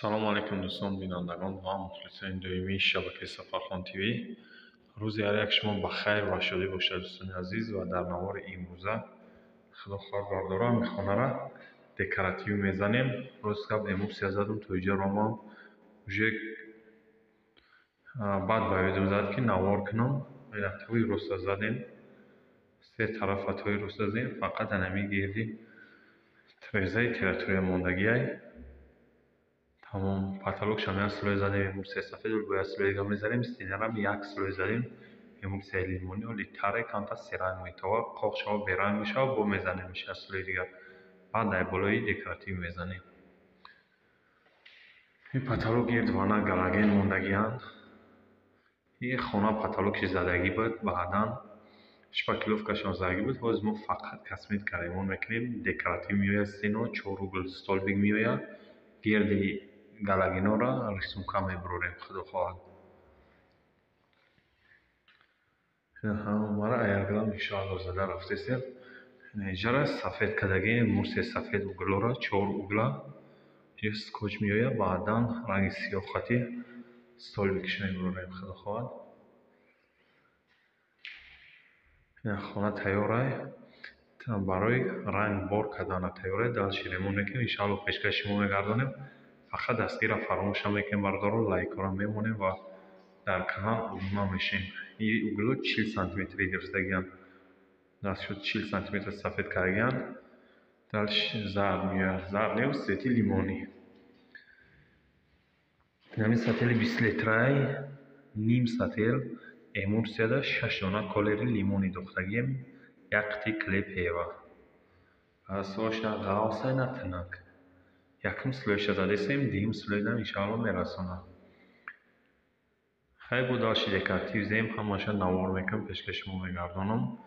салому алайкум дӯстон бинандагон ва мухлисони доимии шабакаи сафархон тв рӯзи ҳар як шумо ба хайр ва шодӣ бошад дӯстони азиз ва дар навори имрӯза худохоҳ бардора мехонара декоративӣ мезанем рӯз гап эмулсия задум то иҷа ромам уже баъд ба видео зад ки навор кунам инактои руста задем се тарафатҳои руста задем фақат анами гирди трезаи территория мондагиай тамом потолокшам як слой задем эмулсияи сафед бо як слои дига мезанем. Стенарам як слой задем эмулсияи лимонӣ оли таре камтар серанг метова қоқ шава беранг мешава бо мезанемш як слои дига. Баъд дар болои декоратив мезанем. Ин потолок гирд вана галаген мондагиянд ин хона потолоки задагӣ буд баъдан шпаклевкашон задагӣ буд. Ҳозир мо фақат косметика ремонт мекунем. Декоратив меояд стено чор угл столбик меояд. Гирди галагинора рисунка мебурорем худо хоҳад ҳамара аяграм иншоалло зада рафтесем иҷара сафед кардагем мурси сафед углора чор угла ё скотч меояд баъдан ранги сиёҳхатӣ столбикш мебурорем худо хоҳад хона тайёрай барои ранг бор кардана тайёрай далши ремонт мекунем иншоалло пешкаши шумо мегардонем фақат дастгира фаромӯша мекунем бардоро лайкора мемонем ва дар канал обуна мешем. Ин угло чил сантиметри гирифтагиянд даст шуд чил сантиметр сафед кардагиянд далш зард меояд зард нев свети лимонӣ ҳамин сатели бист литрай ним сател эмурсияда шаш дона колери лимони духтагием як қити клепева асоша ғавсай натинак якум слоиша задесем дигим слоидам иншоалло мерасонам хай бо далши декоратив зем ҳамаша навор мекунам пешкаши шумо мегардонам.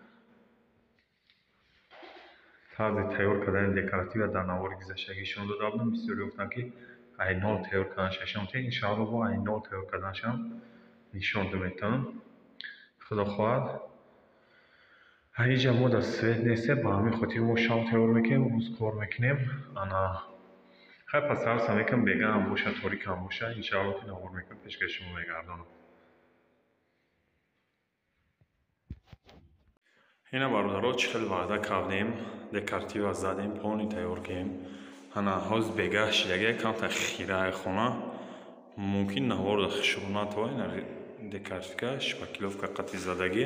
Тарзи тайёр кардани декоратива дар навори гузаштагӣ нишон дода будам бисёре гуфтанд ки айнол тайёр карданашам нишон медиҳед иншоалло бо айнол тайёр карданашам нишон метавонам худо хоҳад ҳаиҷа мо дар свет нестем ба ҳамин хотир мо шам тайёр мекунем рӯз кор мекунем. Ана хай пас ҳарсам мекунам бегаам боша торикам боша иншоалло ки навор мекунам пешкаши шумо мегардонам. Ина бародаро чӣ хел ваъда кардем декоратива задем пони тайёр кардем ана ҳозир бегаҳ шидагия камта хираи хона. Мумкин наворда хушунатва ина декоративка шпаклевка қати задагӣ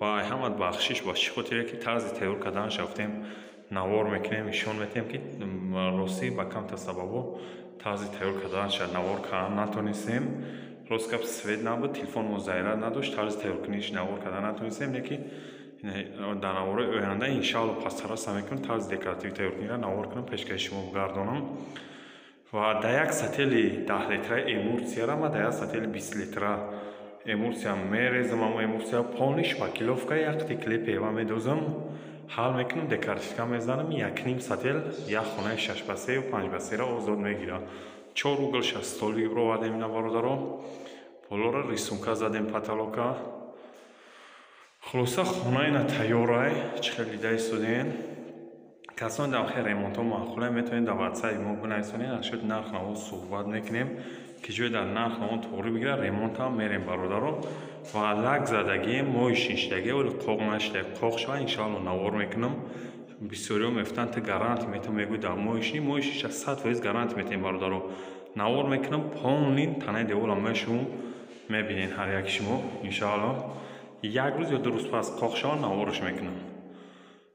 ва ҳамат бахшиш ба чӣ хотире ки тарзи тайёр карданаш гуфтем навор мекунем нишон медиҳем ки ростӣ ба камта сабабо тарзи тайёр карданашро навор кардан натонистем. Рост гап свет набуд телефон зайра надошт тарзи тайёркуниш навор кардан натонистем. Леки дар навораи оянда иншоалло пастараса мекунам тарзи декоративи тайёркунира навор кунам пешкаши шумо гардонам. Ва да як сатели даҳ литра эмурсияра ма да як сатели бист литра эмурсия мерезам амо эмурсия полниш шпакиловка як тиклепева медозам ҳал мекунам декоративка мезанам якним сател як хонаи шашбасею панҷбасера озод мегирад чор угл шастолик бировардем ина бародаро болора рисунка задем потолока. Хулоса хона ина тайёрай чӣ хел дида истодем касоне дар охир ремонтҳо маъқуле метавонед дар ватсаи мо бинависонед акшуд нарх наво суҳбат мекунем ки ҷое дар нарх наво тоғри бигирад ремонтам мерем бародаро ва лак задагӣ моҳи шиншидагӣ оли қоқ нашидаги қоқ шава иншоалло навор мекунам. Бисёриҳо мефтанд ти гаранти метам мегӯй дар моҳи шини моҳи шинша сад фоиз гаранти метем бародаро. Навор мекунам полнин танаи девола мешум мебинед ҳар яки шумо иншоалло як рӯз ё ду рӯз пас қоқ шава навораш мекунам.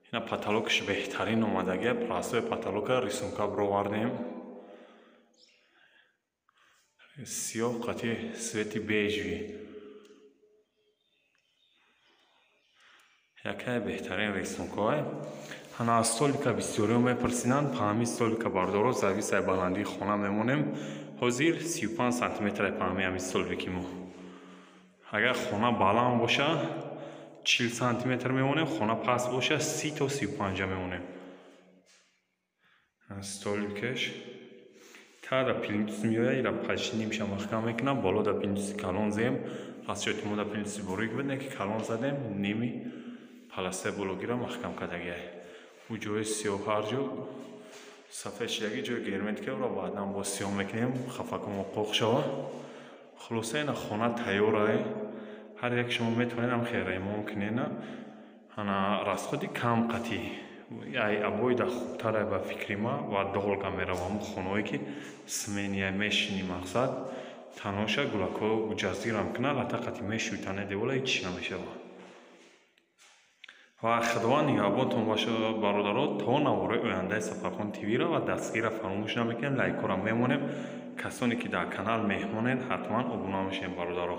Ина потолокаш беҳтарин омадагия пластове потолока рисунка бировардем сиёҳ қати свети бежви якае беҳтарин рисункоай ана аз столика бисёриҳо мепурсиданд па ҳамин столика бардоро зависай баландии хона мемонем. Ҳозир сию панҷ сантиметрай па ҳами ҳамин столбики мо агар хона баланд боша чил сантиметр мемонем хона паст боша си то сию панҷа мемонем столикаш тада плинтус меояд ира почти нимша маҳкам мекунам боло да плинтуси калон зем. Расчёти мо да плинтуси борик буд не ки калон задем ними паластаи бологира маҳкам кардагиай ӯ ҷои сиёҳарҷо сафедшидаги ҷои герметикаро баъдан бо сиём мекунем хафакумо қоқ шава хулоса ина хона тайёрае. Ҳар як шумо метавонед ам хе ремон кунед ана расходи кам қатӣ. Ай абоида хубтара ба фикри ма ва долга меравам. Хонаое ки смения мешини мақсад танҳоша гулакҳо ҷаздирам кунад ҳатта қати мешӯтане девола чӣ намешавад ва худованд нигаҳбонтон бошад бародаро то навораи ояндаи сафархон тивира ва дастгира фаромӯш намекунем лайкора мемонем. Касоне ки дар канал меҳмонед ҳатман обуна мешавем бародаро